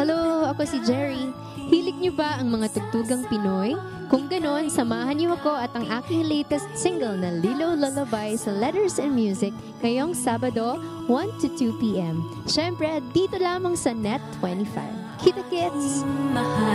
Hello, ako si Jerry. Hilig niyo ba ang mga tugtugang Pinoy? Kung ganon, samahan niyo ako at ang aking latest single na Lilo Lullaby sa Letters and Music ngayong Sabado, 1 to 2 p.m. Siyempre, dito lamang sa Net 25. Kita kids! Mahal.